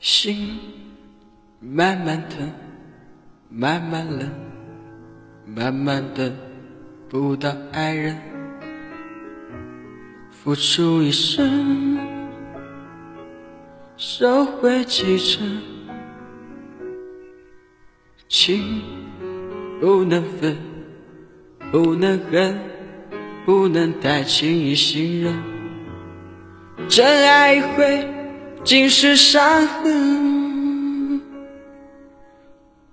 心慢慢疼，慢慢冷，慢慢等不到爱人，付出一生，收回几成，情不能分，不能恨，不能太轻易信任，真爱一回。尽是伤痕，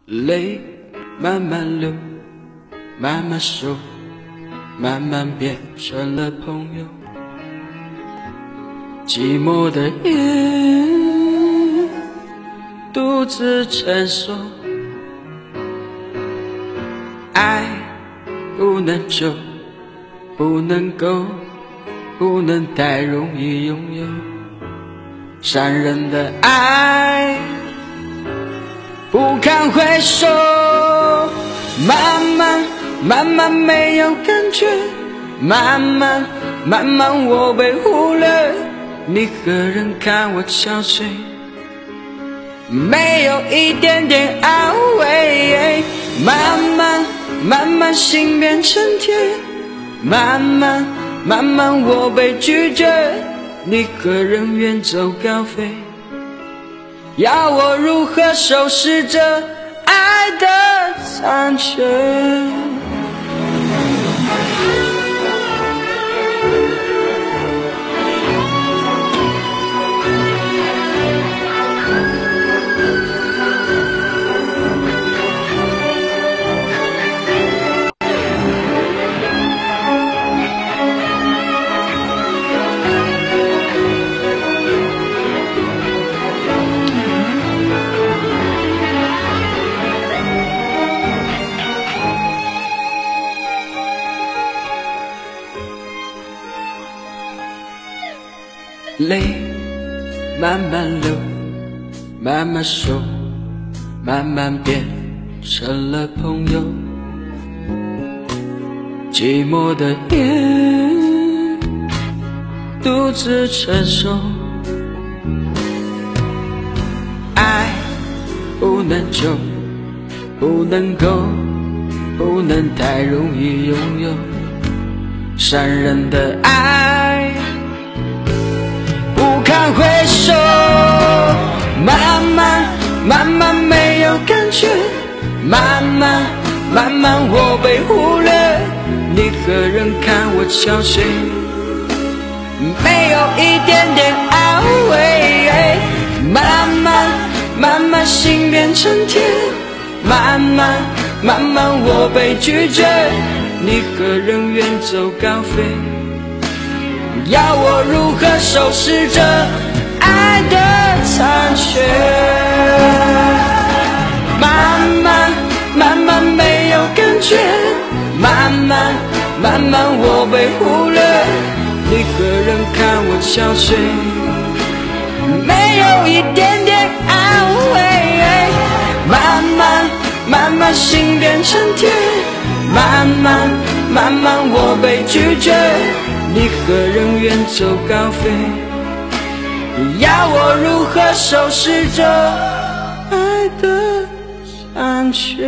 泪慢慢流，慢慢收，慢慢变成了朋友。寂寞的夜，独自承受。爱不能久，不能够，不能太容易拥有。伤人的爱，不堪回首。慢慢慢慢没有感觉，慢慢慢慢我被忽略。你何人看我憔悴？没有一点点安慰。慢慢慢慢心变成铁，慢慢慢慢我被拒绝。你何人远走高飞？要我如何收拾这爱的残缺？泪慢慢流，慢慢收，慢慢变成了朋友。寂寞的夜，独自承受。爱不能久，不能够，不能太容易拥有。伤人的爱。慢慢慢慢我被忽略。你何人看我憔悴？没有一点点安慰。慢慢慢慢心变成铁，慢慢慢慢我被拒绝。你何人远走高飞？要我如何收拾这爱的慢慢我被忽略。你何人看我憔悴？没有一点点安慰。慢慢慢慢心变成铁，慢慢慢慢我被拒绝。你何人远走高飞？要我如何收拾这爱的残缺